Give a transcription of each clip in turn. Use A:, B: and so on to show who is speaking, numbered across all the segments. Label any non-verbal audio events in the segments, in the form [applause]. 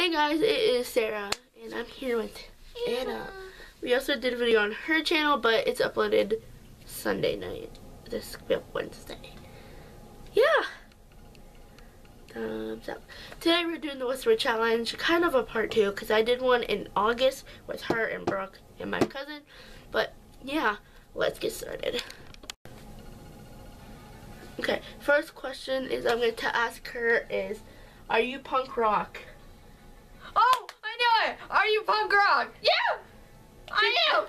A: Hey guys, it is Sarah, and I'm here with Anna. We also did a video on her channel, but it's uploaded Sunday night, this Wednesday. Yeah. Thumbs up. Today we're doing the Whisper Challenge, kind of a part two, because I did one in August with her and Brooke and my cousin. But yeah, let's get started. Okay, first question is I'm going to ask her is, are you punk rock?
B: Oh, I know it. Are you punk rock? Yeah, I am.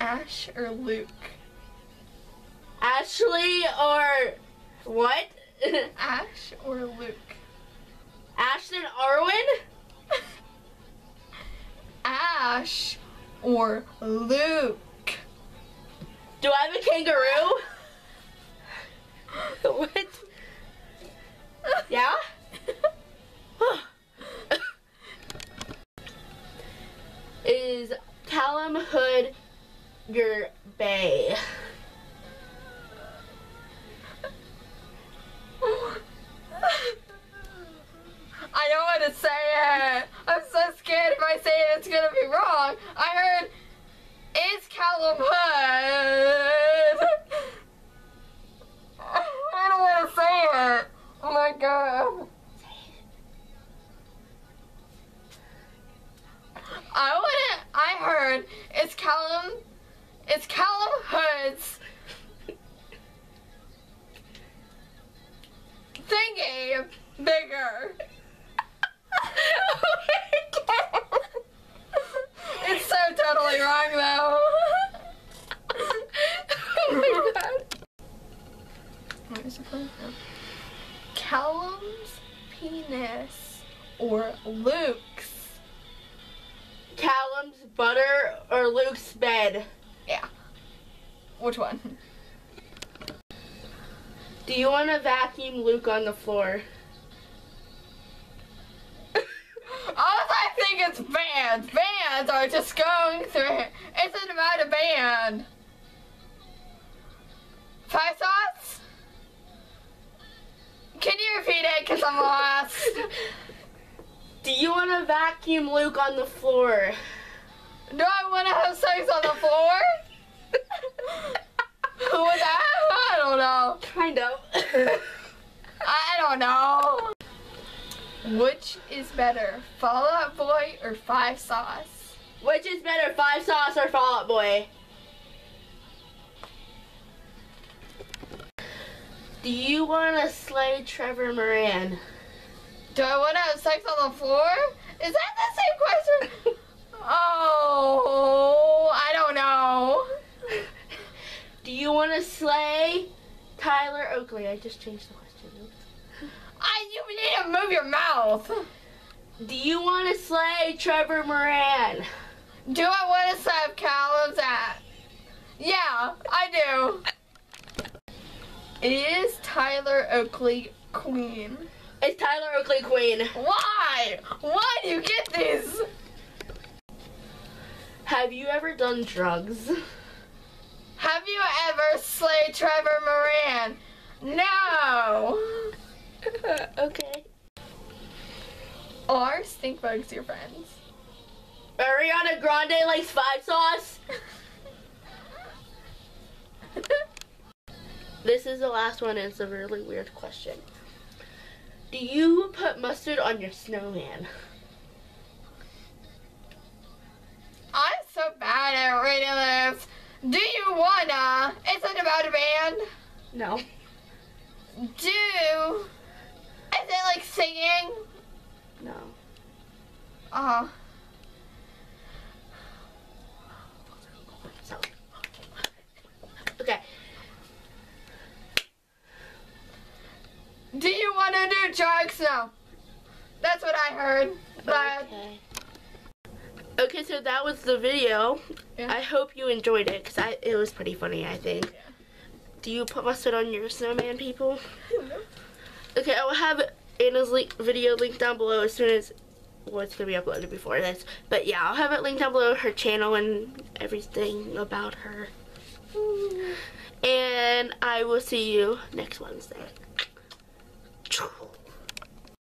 B: [laughs] Ash or Luke?
A: Ashley or what? [laughs]
B: Ash or Luke?
A: Ashton Arwen?
B: Ash or Luke?
A: Do I have a kangaroo? Calum Hood your bae?
B: I don't want to say it. I'm so scared if I say it, it's gonna be wrong. I heard it's Calum Hood. It's Calum. It's Calum Hood's thingy bigger. it's so totally wrong though.
A: oh my god.
B: What is? Calum's penis or Luke's?
A: Calum's butter or Luke's bed?
B: Yeah. Which one?
A: Do you want to vacuum Luke on the floor? [laughs]
B: Also, I think it's bands. Bands are just going through. [laughs] It's about a band. Five thoughts? Can you repeat it? Because I'm lost. [laughs]
A: Do you want to vacuum Luke on the floor?
B: Do I want to have sex on the floor? [laughs] With that? I don't know.
A: Kind of. [laughs]
B: I don't know. Which is better, Fall Out Boy or Five Sauce?
A: Which is better, Five Sauce or Fall Out Boy? Do you want to slay Trevor Moran?
B: Do I want to have sex on the floor? Is that the same question? [laughs] Oh, I don't know.
A: Do you want to slay Tyler Oakley? I just changed the question.
B: I you need to move your mouth.
A: Do you want to slay Trevor Moran?
B: Do I want to slap Calum's at? Yeah, I do. Is Tyler Oakley queen?
A: It's Tyler Oakley Queen.
B: Why? Why do you get these?
A: Have you ever done drugs?
B: Have you ever slayed Trevor Moran? No. [laughs]
A: okay.
B: Are stink bugs your friends?
A: Ariana Grande likes five sauce. [laughs] this is the last one. It's a really weird question. Do you put mustard on your snowman?
B: I'm so bad at reading this. Do you wanna? Is it about a band?
A: No.
B: Do. Is it like singing?
A: No.
B: Uh huh.
A: So. Okay.
B: Do you wanna No. That's what I heard. But
A: Okay. Okay, so that was the video.
B: Yeah.
A: I hope you enjoyed it because I it was pretty funny. I think.
B: Yeah.
A: Do you put mustard on your snowman, people? [laughs] Okay, I will have Anna's link, video linked down below as soon as well, it's gonna be uploaded before this. But yeah, I'll have it linked down below her channel and everything about her. Mm. And I will see you next Wednesday.